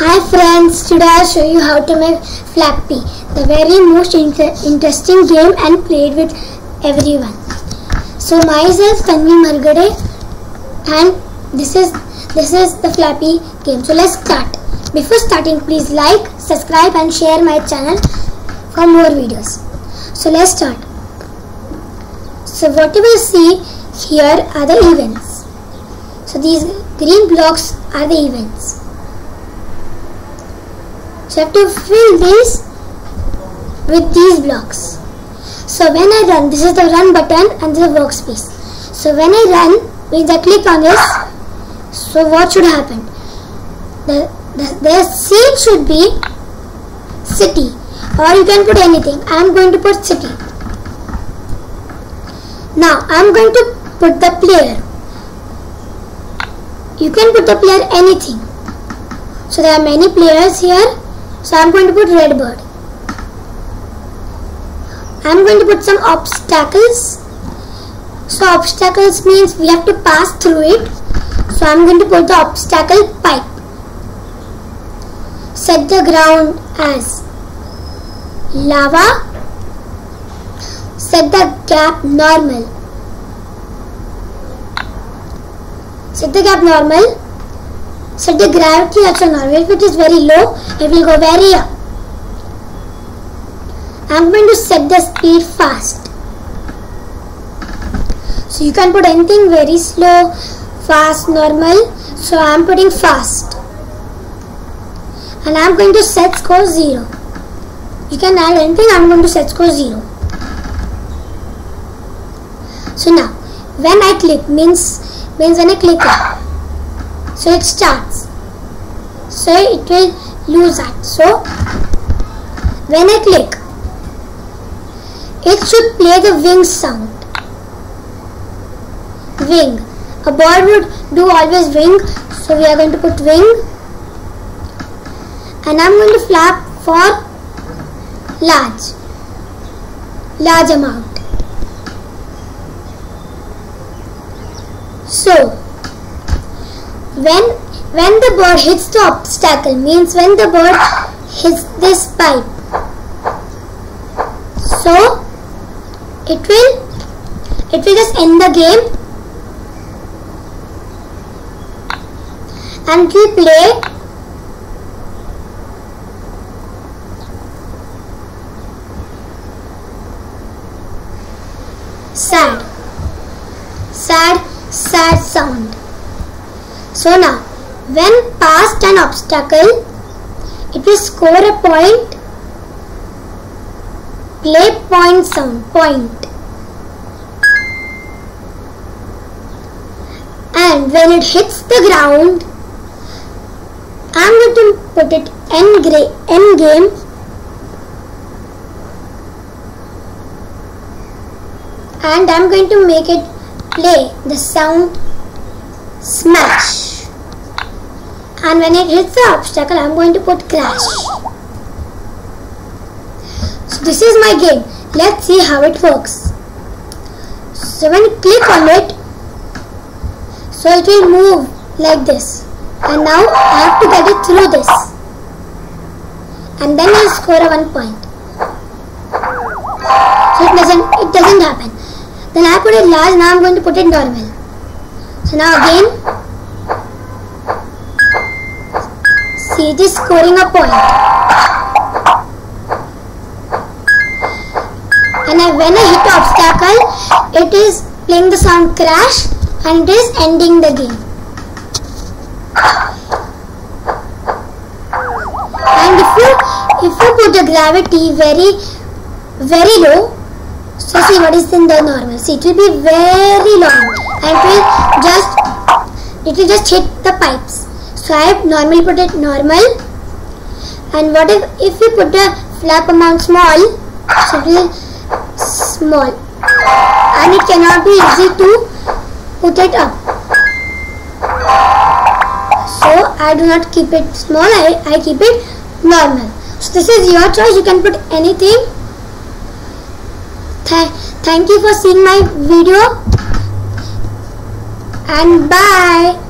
Hi friends, today I'll show you how to make Flappy, the very most inter interesting game and played with everyone. So myself Tanvi Marghade and this is this is the Flappy game. So let's start. Before starting please like, subscribe and share my channel for more videos. So let's start. So what you will see here are the events. So these green blocks are the events. So I have to fill these with these blocks. So when I run, this is the run button and this is the workspace. So when I run, means I click on this, so what should happen? The, the, the scene should be city or you can put anything. I am going to put city. Now I am going to put the player. You can put the player anything. So there are many players here. So I am going to put red bird. I am going to put some obstacles. So obstacles means we have to pass through it. So I am going to put the obstacle pipe. Set the ground as lava. Set the gap normal. Set the gap normal set the gravity normal. If it is very low, it will go very up. I am going to set the speed fast. So you can put anything very slow, fast, normal. So I am putting fast. And I am going to set score 0. You can add anything, I am going to set score 0. So now, when I click means means when I click it, so it starts so it will lose that. So when I click it should play the wing sound. Wing. A bird would do always wing. So we are going to put wing. And I'm going to flap for large. Large amount. So when when the bird hits the obstacle means when the bird hits this pipe. So it will it will just end the game. And will play sad. Sad sad sound so now, when past an obstacle, it will score a point. Play point sound, point. And when it hits the ground, I am going to put it end, end game and I am going to make it play the sound smash. And when it hits the obstacle I'm going to put crash. So this is my game. Let's see how it works. So when you click on it so it will move like this. And now I have to get it through this. And then I'll score a one point. So it doesn't it doesn't happen. Then I put it large now I'm going to put it normal so now again, see it is scoring a point. And when I hit obstacle, it is playing the sound crash and it is ending the game. And if you if you put the gravity very very low, so see what is in the normal. See it will be very long and it will just it will just hit the pipes. So I have normally put it normal and what if if we put the flap amount small so it will small and it cannot be easy to put it up. So I do not keep it small, I, I keep it normal. So this is your choice, you can put anything. Th thank you for seeing my video. And bye